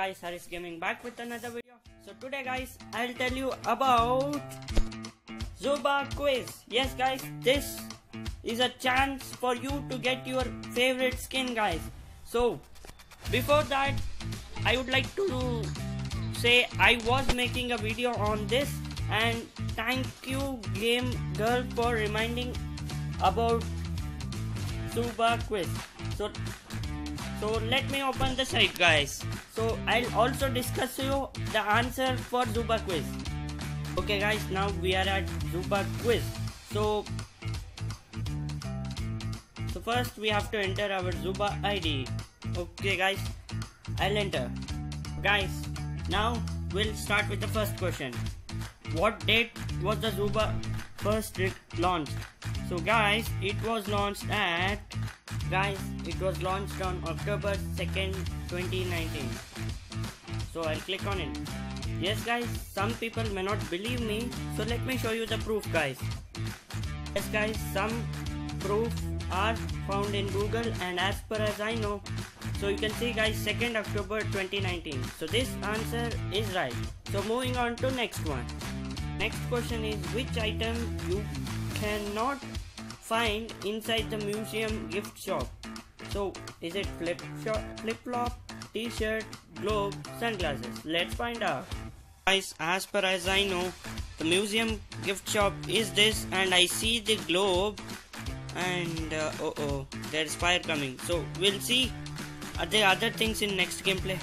guys Haris Gaming back with another video. So today guys I'll tell you about Zooba quiz. Yes guys this is a chance for you to get your favorite skin guys. So before that I would like to say I was making a video on this and thank you game girl for reminding about Zooba quiz. So so let me open the site guys. So I'll also discuss you the answer for Zooba quiz. Okay guys now we are at Zooba quiz. So so first we have to enter our Zooba ID okay guys I'll enter. Guys now we'll start with the first question. What date was the Zooba first launched so guys it was launched at guys it was launched on October 2nd 2019 so I'll click on it. Yes guys some people may not believe me so let me show you the proof guys. Yes guys some proof are found in Google and as per as I know. So you can see guys 2nd October 2019 so this answer is right. So moving on to next one. Next question is which item you cannot find inside the museum gift shop. So is it flip shop flip flop t-shirt globe sunglasses? Let's find out. Guys as per as I know the museum gift shop is this and I see the globe and uh, oh oh there's fire coming. So we'll see. Are there other things in next gameplay?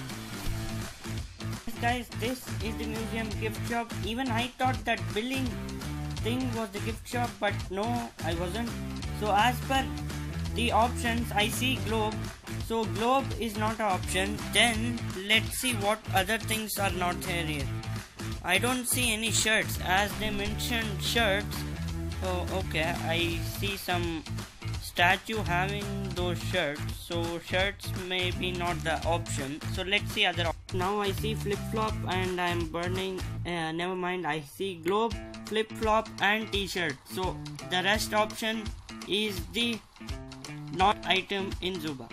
Guys this is the museum gift shop. Even i thought that billing thing was the gift shop but no i wasn't. So as per the options i see globe. So globe is not an option. Then let's see what other things are not here. I don't see any shirts. As they mentioned shirts so okay i see some statue having those shirts. So shirts may be not the option. So let's see other now i see flip-flop and i'm burning uh, never mind i see globe flip-flop and t-shirt. So the rest option is the not item in Zooba.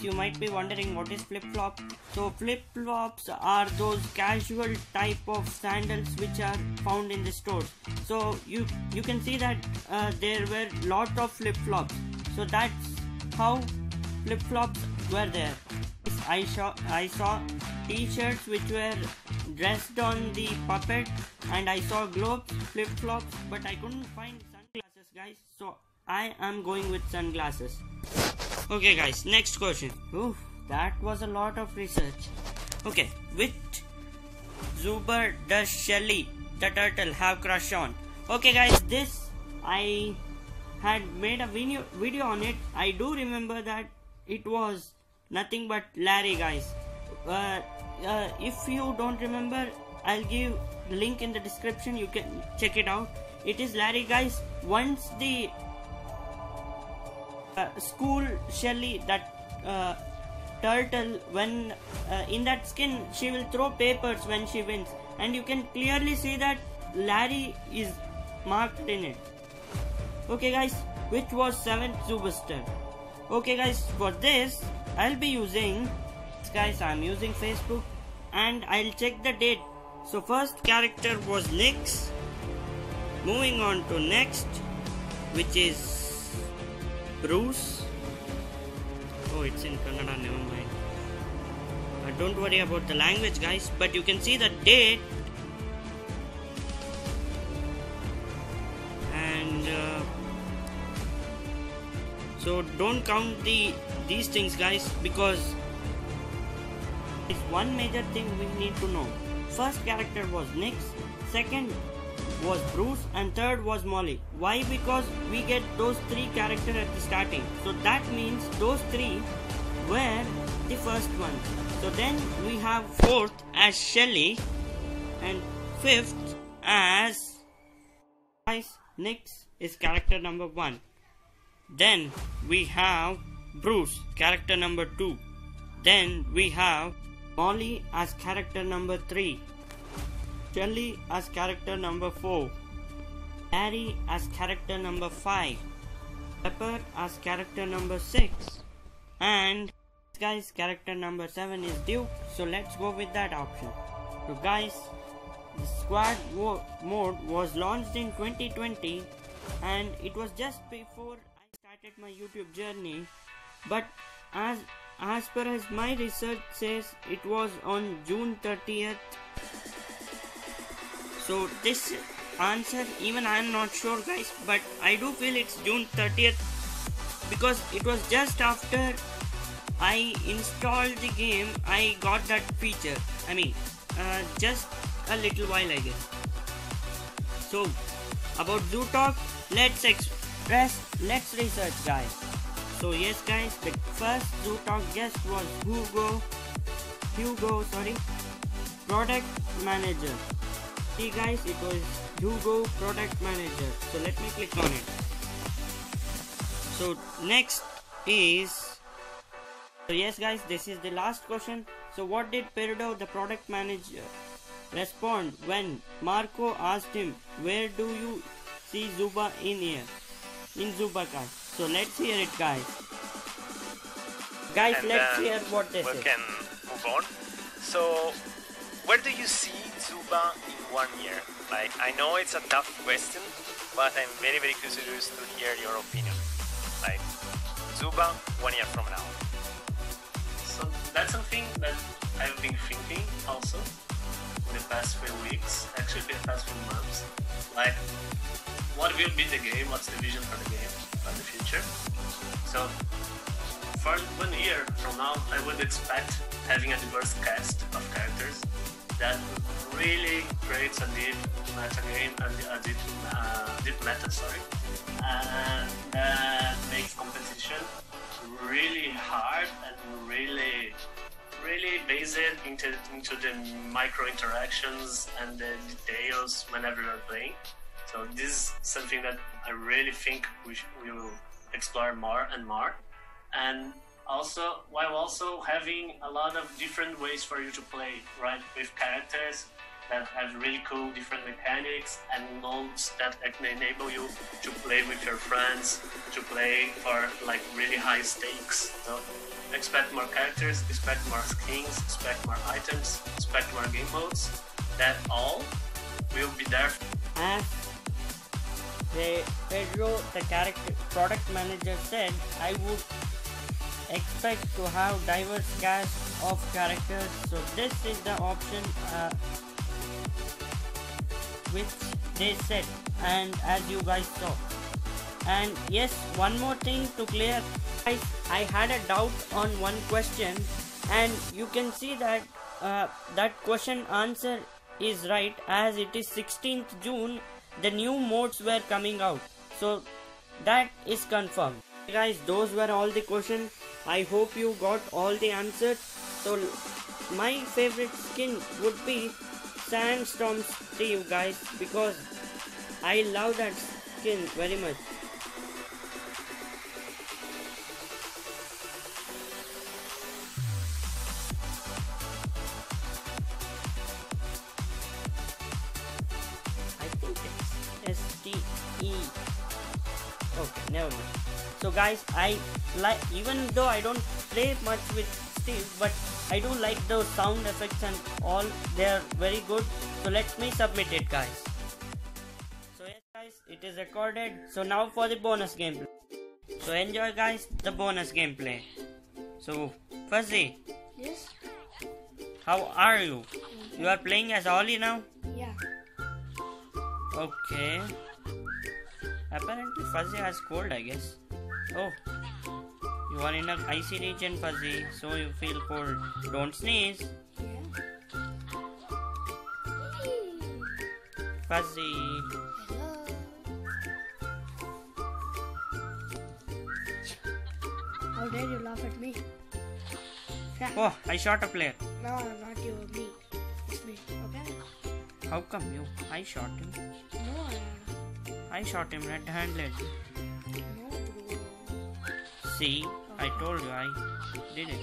You might be wondering what is flip-flop. So flip-flops are those casual type of sandals which are found in the stores. So you you can see that uh, there were lot of flip-flops. So that's how flip-flops were there i saw i saw t-shirts which were dressed on the puppet and i saw globes flip-flops but i couldn't find sunglasses guys. So i am going with sunglasses. Okay guys next question. Oof, that was a lot of research. Okay which zuber does shelly the turtle have crush on? Okay guys this i had made a video, video on it. I do remember that it was nothing but larry guys. Uh, uh, if you don't remember i'll give the link in the description. You can check it out. It is larry guys. Once the uh, school Shelly, that uh, turtle, when uh, in that skin, she will throw papers when she wins, and you can clearly see that Larry is marked in it. Okay, guys, which was seventh Zubuster. Okay, guys, for this, I'll be using, guys, I'm using Facebook, and I'll check the date. So first character was Nix. Moving on to next, which is Bruce. Oh, it's in Kannada, never mind. Uh, don't worry about the language, guys, but you can see the date. And uh, so don't count the these things, guys, because it's one major thing we need to know. First character was Nix. Second was Bruce and third was Molly. Why? Because we get those three characters at the starting. So that means those three were the first one. So then we have fourth as Shelly and fifth as Nix is character number one. Then we have Bruce character number two. Then we have Molly as character number three. Shelly as character number 4, Harry as character number 5, Pepper as character number 6, and guys, character number 7 is Duke, so let's go with that option. So guys, the squad mode was launched in 2020 and it was just before I started my YouTube journey. But as as per as my research says, it was on June 30th. So this answer, even I am not sure, guys, but I do feel it's June 30th because it was just after I installed the game, I got that feature. I mean, uh, just a little while I guess. So about Zoo Talk, let's express, let's research guys. So yes guys, the first Zoo Talk guest was Hugo, Hugo sorry, product manager. See guys, it was Hugo product manager. So let me click on it. So next is so yes guys this is the last question. So what did Peridot the product manager respond when Marco asked him, Where do you see Zooba in here? In Zooba guys. So let's hear it guys. Guys, and let's hear what they we say. can move on. So, where do you see Zooba in one year? Like, I know it's a tough question, but I'm very, very curious to hear your opinion. Like, Zooba one year from now. So that's something that I've been thinking also in the past few weeks, actually the past few months. Like, what will be the game? What's the vision for the game for the future? So, for one year from now, I would expect having a diverse cast of characters that really creates a deep meta game and a deep, uh, deep meta, sorry, and that makes competition really hard and really really based into into the micro interactions and the details whenever you're playing. So this is something that I really think we, we will explore more and more. And also while also having a lot of different ways for you to play, right? With characters that have really cool different mechanics and modes that enable you to play with your friends, to play for like really high stakes. So expect more characters, expect more skins, expect more items, expect more game modes. That all will be there. As the Pedro, the character product manager said, I would expect to have diverse cast of characters. So this is the option uh, which they said, and as you guys saw. And yes, one more thing to clear, guys, I had a doubt on one question, and you can see that uh, that question answer is right as it is 16th June. The new modes were coming out, so that is confirmed. Guys, those were all the questions. I hope you got all the answers. So my favorite skin would be Sandstorm Steve, you guys, because I love that skin very much. Guys, I like even though I don't play much with Steve, but I do like the sound effects and all. They are very good. So let me submit it, guys. So yes, guys, it is recorded. So now for the bonus gameplay. So enjoy, guys, the bonus gameplay. So Fuzzy, Yes? how are you? You are playing as Ollie now. Yeah. Okay. Apparently Fuzzy has cold, I guess. Oh. You are in a icy region, Fuzzy, so you feel cold. Don't sneeze. Fuzzy. Hello. How dare you laugh at me? Oh, I shot a player. No, not you, me. It's me, okay? How come you? I shot him. No, I shot him red handed. no, bro. See, I told you I did it.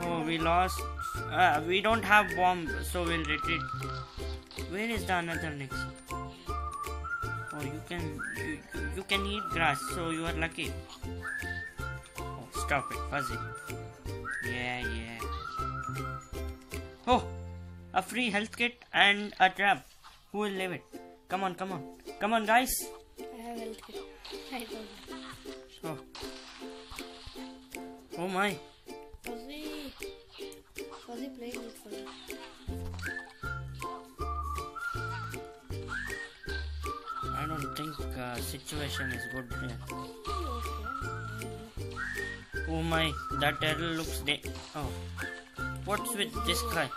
Oh, we lost. Uh, we don't have bomb, so we'll retreat. Where is the another next? Oh, you can you, you, you can eat grass, so you are lucky. Oh, stop it, fuzzy. Yeah, yeah. Oh, a free health kit and a trap. Who will leave it? Come on, come on, come on, guys. Oh my. Fuzzy. Fuzzy playing with Fuzzy. I don't think uh, situation is good here. Oh my, that terror looks de- Oh, what's with this guy?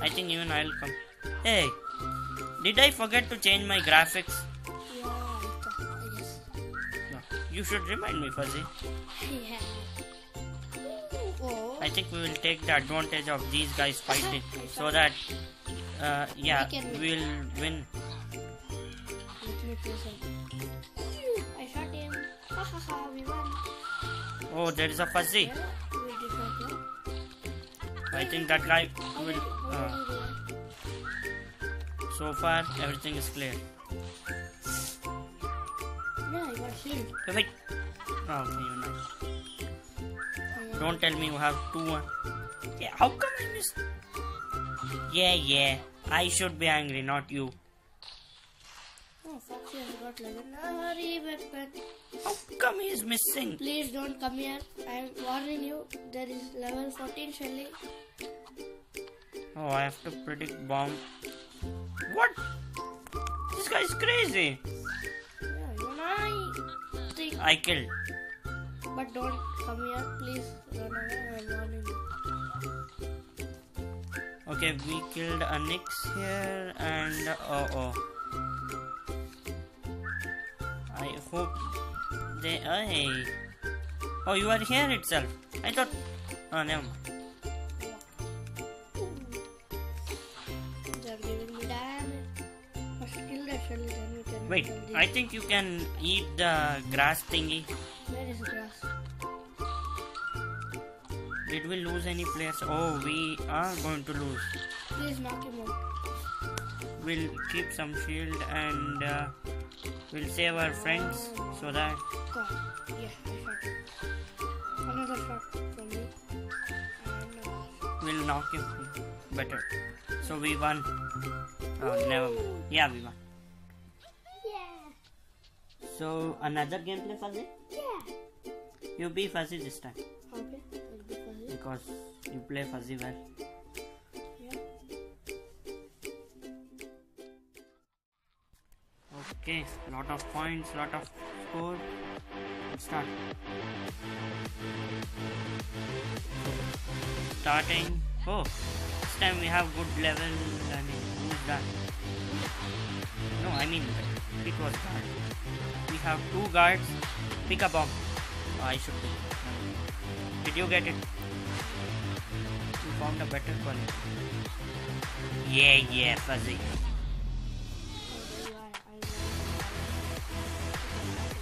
I think even I'll come. Hey, did I forget to change my graphics? Yeah, I guess. No, you should remind me, Fuzzy. Yeah. I think we will take the advantage of these guys fighting so that, uh, yeah, We can win. we'll win. Let me play something. I shot him. Ha ha ha, we won. Oh, there is a Fuzzy. Yeah, we did. I think that guy will. Uh, did we win? so far, everything is clear. Yeah, I got. Hey, wait. Oh, okay, you're not. Uh, Don't tell me you have two. Yeah, how come I missed? Yeah, yeah. I should be angry, not you. Oh, Foxy has got legendary weapon. How come he is missing? Please don't come here. I am warning you. There is level 14 Shelly. Oh, I have to predict bomb. What? This guy is crazy. Yeah, I think. I killed. But don't come here. Please run away. I am warning you. Okay, we killed a Nix here and oh oh. I hope they. Hey. Oh, you are here itself. I thought. Oh, never mind. They are giving me damage. First kill that Shelly, then we can. Wait, I think you can eat the grass thingy. Did we lose any players? Oh, we are going to lose. Please knock him out. We'll keep some shield and uh, we'll save our friends so that. God. Yeah, shot. Another shot from me. And uh, We'll knock him better. So we won. Oh, never mind. Yeah, we won. yeah, So another gameplay fuzzy? yeah. You be fuzzy this time because you play fuzzy well. Yeah. Okay, lot of points, lot of score. Let's start. Starting. Oh, this time we have good level. I mean, who's that? No, I mean, it was guard. We have two guards. Pick a bomb. Oh, I should pick. Did you get it? Found a better quality. Yeah, yeah, fuzzy.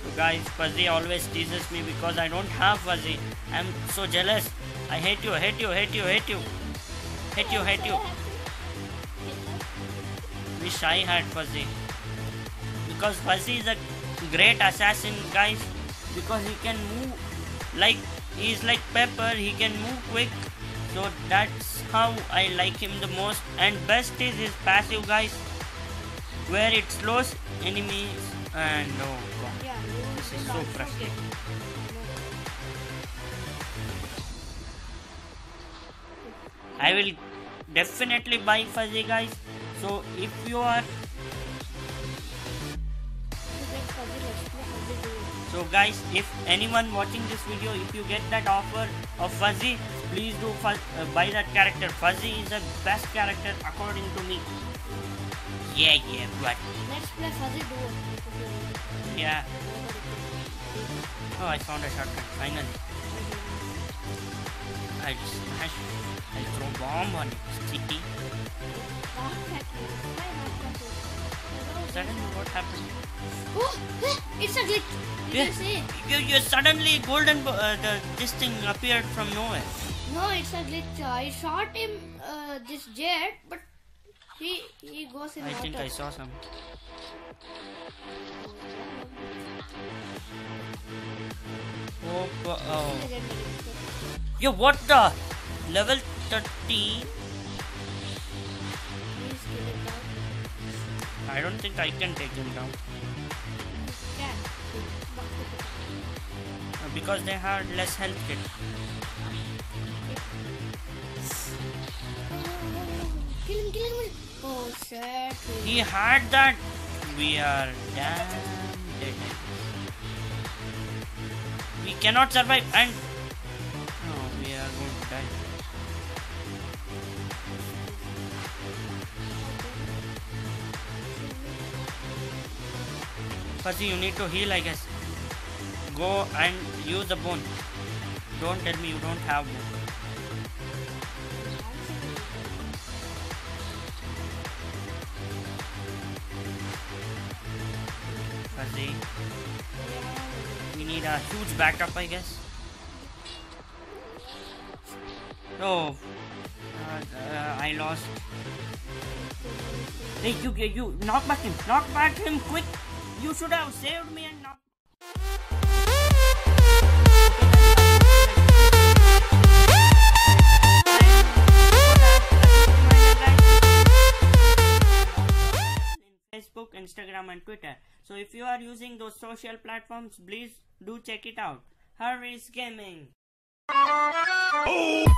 So guys, Fuzzy always teases me because I don't have Fuzzy. I'm so jealous. I hate you, hate you, hate you, hate you. Hate you, hate you. Wish I had Fuzzy. Because Fuzzy is a great assassin, guys. Because he can move like he's like Pepper, he can move quick. So that's how I like him the most. And best is his passive, guys. Where it slows enemies and oh god. Yeah, This is so frustrating. I will definitely buy Fuzzy guys. So if you are so guys, if anyone watching this video, if you get that offer of Fuzzy, please do fuzz, uh, buy that character. Fuzzy is the best character according to me. Yeah, yeah, but Let's play Fuzzy Duo. yeah. Oh, I found a shotgun finally. I just smash. I throw bomb on it. City. Suddenly, what happened? Oh, it's a glitch. Did Yeah. you see? You, you suddenly golden uh, the this thing appeared from nowhere. No, it's a glitch. I shot him uh, this jet, but he he goes in I water. think I saw some. Oh, oh. Legendary. Yo, what the? Level 30? Please kill it down. I don't think I can take him down. Yeah. Buck it up. Because they had less health kit. Shit. He had that. We are damn dead. We cannot survive and. We are going to die. Fuzzy, you need to heal, I guess. Go and use the bone. Don't tell me you don't have bone. We need a huge backup, I guess. No. Uh, uh, I lost. Hey, you, you, you, knock back him, knock back him, quick! You should have saved me and knocked. Facebook, Instagram, and Twitter. So if you are using those social platforms, please do check it out. Haris Gaming. Oh. Oh.